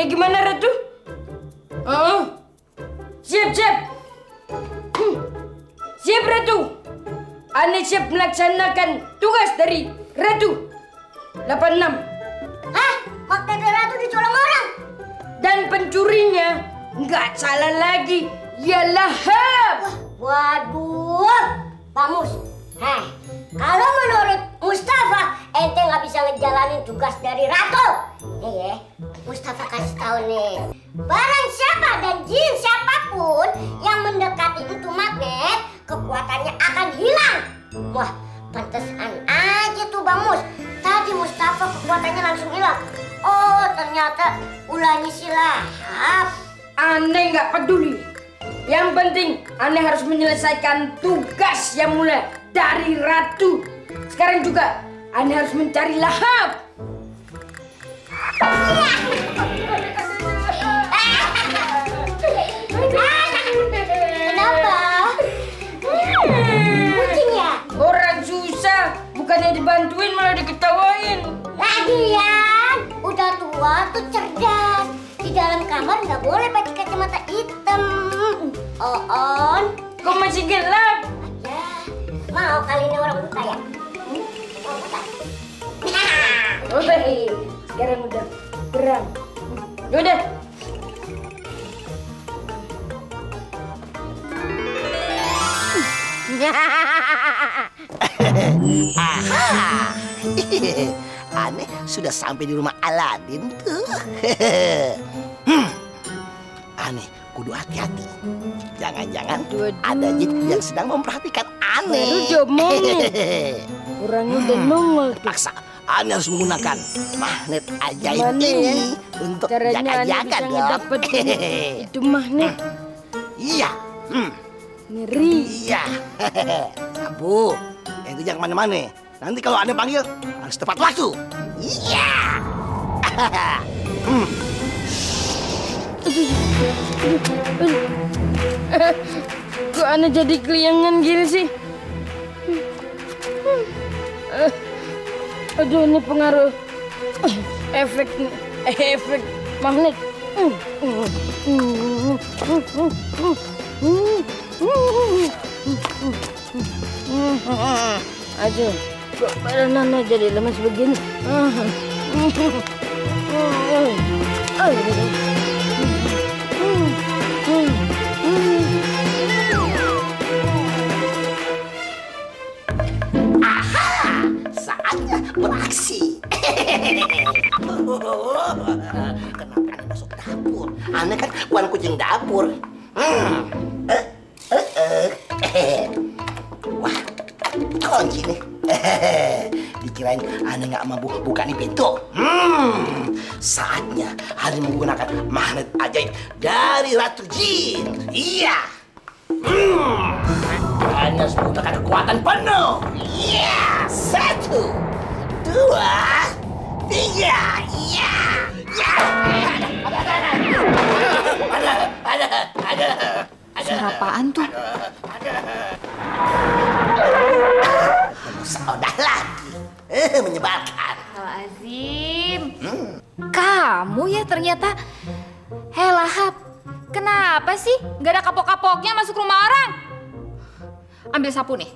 Ya gimana Ratu? Oh, siap siap. Hmm. Siap Ratu. Ane siap melaksanakan tugas dari Ratu. 86. Hah? Magnet Ratu dicolong orang? Dan pencurinya nggak salah lagi. Ya Lahap. Waduh, Pak Mus. Heh, kalau menurut Mustafa, ente nggak bisa ngejalanin tugas dari Ratu. Nih. Barang siapa dan jin siapa pun yang mendekati itu magnet, kekuatannya akan hilang. Wah, pantesan aja tuh Bang Mus. Tadi Mustafa kekuatannya langsung hilang. Oh, ternyata ulahnya si Lahap. Aneh nggak peduli. Yang penting aneh harus menyelesaikan tugas yang mulai dari Ratu. Sekarang juga aneh harus mencari Lahap. Dibantuin malah diketawain. Lagian, udah tua tuh cerdas. Di dalam kamar nggak boleh pakai kacamata hitam. Oh, on. Kok masih gelap? Ya, mau kali ini orang buta ya? Hmm? Mau buta? Baik. Sekarang udah terang. Udah. Aha. Aneh sudah sampai di rumah Aladin tuh. Hmm. Aneh kudu hati-hati. Jangan-jangan ada jin yang sedang memperhatikan Baru aneh. diomongin. Orangnya udah nongol. Paksa aneh harus menggunakan magnet ajaib Mana ya? ini untuk Caranya aneh jaga-jaga dong. itu magnet. Iya. Hmm. Ngeri. Iya. Abu, itu jangan ke mana-mana. Nanti kalau ada panggil, harus tepat waktu. Iya. hmm. Kok aneh jadi keliangan gini sih? Eh, Aduh, ini pengaruh eh, efek efek magnet. Aduh, kok badan aneh jadi lemas begini? Saatnya beraksi. Kenapa aneh masuk dapur? Aneh kan bukan kucing dapur. Hmm. Eh, eh. Wah, kunci nih. Dikirain aneh nggak mampu buka nih pintu. Hmm. Saatnya aneh menggunakan magnet ajaib dari Ratu Jin. Iya. Hmm. Hanya harus menggunakan kekuatan penuh. Iya, satu, dua, tiga. Iya, iya. Ada, ada, ada, ada. Suara apaan tuh? Sudah lagi. Eh, menyebalkan. Azim. Kamu ya ternyata. Hei Lahap, kenapa sih gak ada kapok-kapoknya masuk rumah orang? Ambil sapu nih.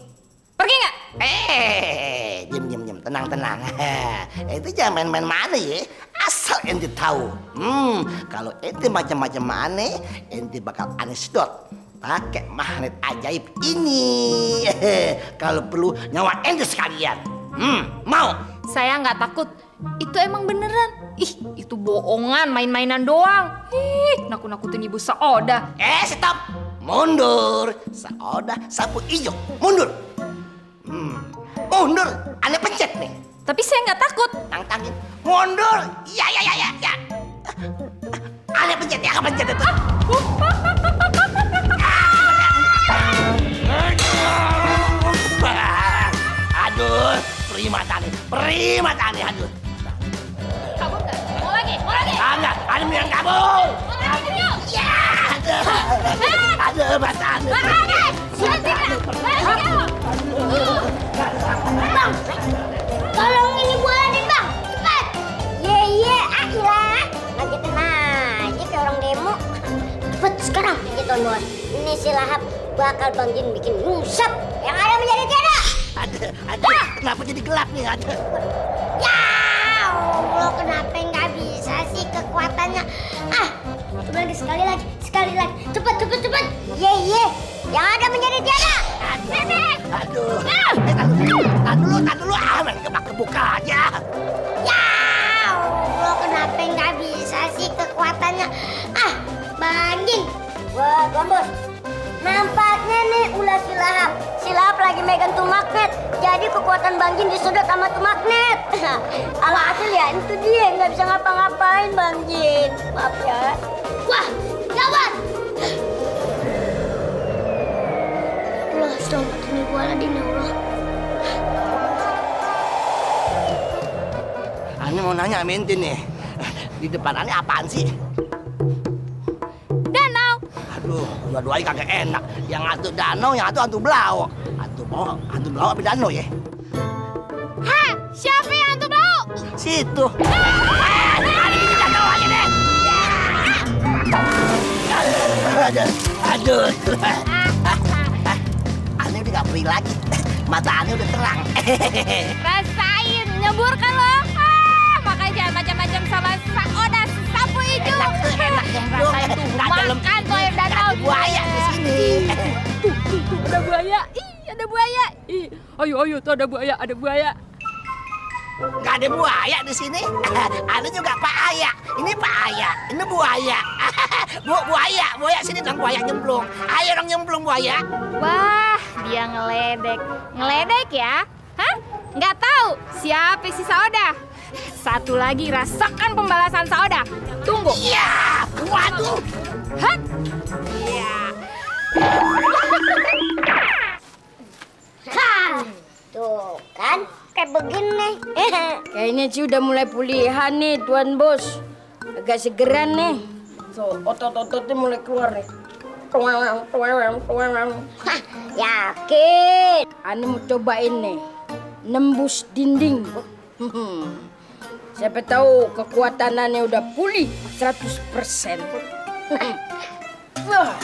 Pergi nggak? Eh, diam, diam, diam. Tenang, tenang. Itu jangan main-main mana ya. Asal ente tahu. Hmm, kalau ente macam-macam mana, ente bakal aneh sedot. Pakai magnet ajaib ini. kalau perlu nyawa ente sekalian. Hmm, mau? Saya nggak takut. Itu emang beneran. Ih, itu bohongan, main-mainan doang. Ih, nakut-nakutin ibu Saoda. Eh, stop. Mundur. Saoda sapu hijau. Mundur. Hmm, mundur. Aneh pencet nih. Tapi saya nggak takut. Tangtangin. Mundur. Ya, ya, ya, ya, ya. Aneh pencet ya, pencet itu. Aduh, Prima tadi hancur. Kabur nggak? Mau lagi? Mau lagi? Ah, enggak, ada yang kabur. Mau lagi yuk? Ya, ada. Ada, mas ada. Makan. Nanti Bang, tolongin ibu Adi bang, cepat. Iya iya, akhirnya. Lagi tenang aja orang demo. Cepet sekarang, gitu Ini si Lahap bakal banjin bikin rusak. Kenapa jadi gelap nih? Ada. Ya Allah, kenapa nggak bisa sih kekuatannya? Ah, coba lagi sekali lagi, sekali lagi. Cepat, cepat, cepat. Ye, ye. Yang ada menjadi tiada. Bebek. Aduh. Eh, tahan dulu, tahan dulu, tahan dulu. Ah, main gebak-gebuk aja. Ya Allah, kenapa nggak bisa sih kekuatannya? Ah, Bang Jin. Wah, Gombos. Nampaknya nih ulah si Lahap. Si Lahap lagi megang tuh kekuatan Bang Jin disudut sama tuh magnet. Alhasil ya itu dia nggak bisa ngapa-ngapain Bang Jin. Maaf ya. Wah, gawat. Allah, selamatkan ibu Aladin ya Allah. Ani mau nanya sama ente nih. Di depan Ani apaan sih? Danau. Aduh, dua-duanya kagak enak. Yang satu danau, yang satu hantu belau. Hantu belau, hantu belau apa danau ya? Hah, siapa yang hantu bau? Situ. Aduh, aduh. Ani udah gak perih lagi. Mata Ani udah terang. Rasain, nyebur kan lo? Ah, makanya jangan macam-macam sama Saoda sapu hijau. Enak tuh, enak nyemplung. Rasain tuh, makan tuh danau. Ada buaya di sini. Ada buaya, ada buaya. Ih, ayo ayo tuh ada buaya, ada buaya. Gak ada buaya di sini. Ada juga Pak Aya. Ini Pak Aya. Ini buaya. Bu buaya, buaya sini dong buaya nyemplung. Ayo dong nyemplung buaya. Wah, dia ngeledek. Ngeledek ya? Hah? Nggak tahu siapa si Saoda. Satu lagi rasakan pembalasan Saoda. Tunggu. Iya, waduh. Hah? Iya. Ha! Tuh kan, kayak begini. Kayaknya sih udah mulai pulihan nih Tuan Bos. Agak segeran nih. Tuh, otot-ototnya mulai keluar nih. Hah, yakin. Ani mau cobain nih. Nembus dinding. Siapa tahu kekuatanannya udah pulih 100%. Wah.